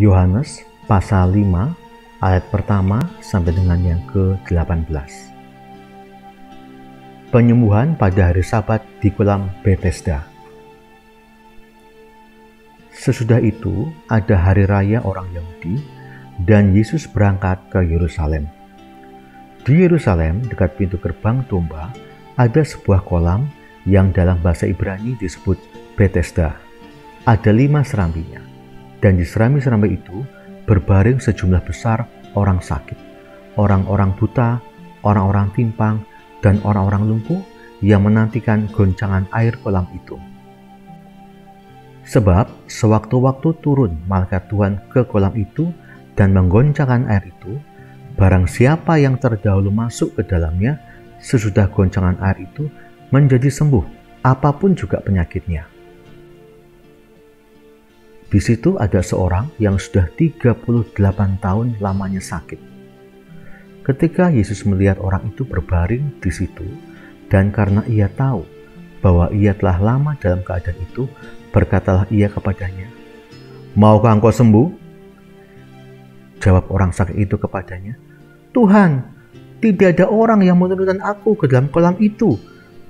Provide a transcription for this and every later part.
Yohanes pasal 5 ayat pertama sampai dengan yang ke-18. Penyembuhan pada hari Sabat di kolam Bethesda. Sesudah itu, ada hari raya orang Yahudi dan Yesus berangkat ke Yerusalem. Di Yerusalem, dekat pintu gerbang domba, ada sebuah kolam yang dalam bahasa Ibrani disebut Bethesda. Ada lima serambinya dan di serambi-serambi itu berbaring sejumlah besar orang sakit, orang-orang buta, orang-orang timpang, dan orang-orang lumpuh yang menantikan goncangan air kolam itu. Sebab sewaktu-waktu turun malaikat Tuhan ke kolam itu dan menggoncangkan air itu, barang siapa yang terdahulu masuk ke dalamnya sesudah goncangan air itu menjadi sembuh, apa pun juga penyakitnya. Di situ ada seorang yang sudah 38 tahun lamanya sakit. Ketika Yesus melihat orang itu berbaring di situ, dan karena ia tahu bahwa ia telah lama dalam keadaan itu, berkatalah ia kepadanya, Maukah engkau sembuh? Jawab orang sakit itu kepadanya, Tuhan, tidak ada orang yang menurunkan aku ke dalam kolam itu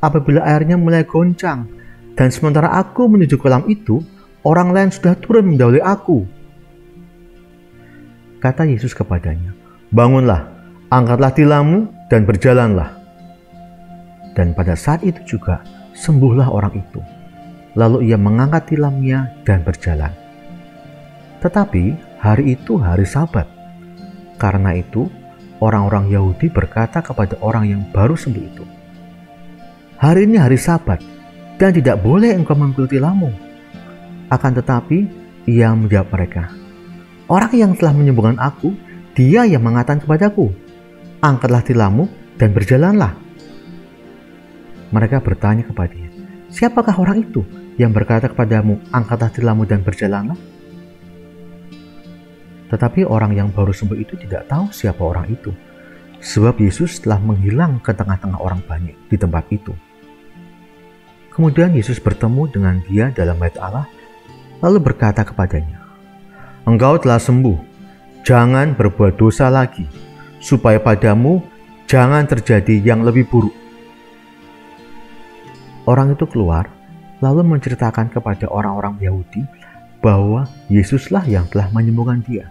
apabila airnya mulai goncang, dan sementara aku menuju kolam itu, orang lain sudah turun mendahului aku. Kata Yesus kepadanya, Bangunlah, angkatlah tilammu dan berjalanlah. Dan pada saat itu juga sembuhlah orang itu. Lalu ia mengangkat tilamnya dan berjalan. Tetapi hari itu hari sabat. Karena itu orang-orang Yahudi berkata kepada orang yang baru sembuh itu, Hari ini hari sabat dan tidak boleh engkau mengambil tilammu akan tetapi ia menjawab mereka, Orang yang telah menyembuhkan aku, dia yang mengatakan kepadaku, Angkatlah tilammu dan berjalanlah. Mereka bertanya kepadanya, Siapakah orang itu yang berkata kepadamu, Angkatlah tilammu dan berjalanlah? Tetapi orang yang baru sembuh itu tidak tahu siapa orang itu, sebab Yesus telah menghilang ke tengah-tengah orang banyak di tempat itu. Kemudian Yesus bertemu dengan dia dalam bait Allah lalu berkata kepadanya, Engkau telah sembuh, jangan berbuat dosa lagi, supaya padamu jangan terjadi yang lebih buruk. Orang itu keluar, lalu menceritakan kepada orang-orang Yahudi bahwa Yesuslah yang telah menyembuhkan dia.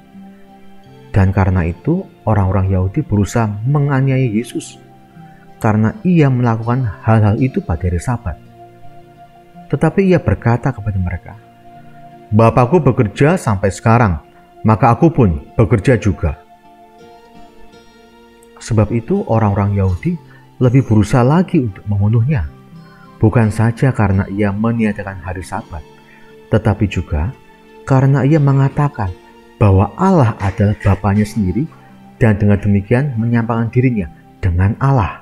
Dan karena itu, orang-orang Yahudi berusaha menganiaya Yesus karena ia melakukan hal-hal itu pada hari Sabat. Tetapi ia berkata kepada mereka, Bapakku bekerja sampai sekarang, maka aku pun bekerja juga. Sebab itu orang-orang Yahudi lebih berusaha lagi untuk membunuhnya. Bukan saja karena ia meniadakan hari sabat, tetapi juga karena ia mengatakan bahwa Allah adalah Bapaknya sendiri dan dengan demikian menyampaikan dirinya dengan Allah.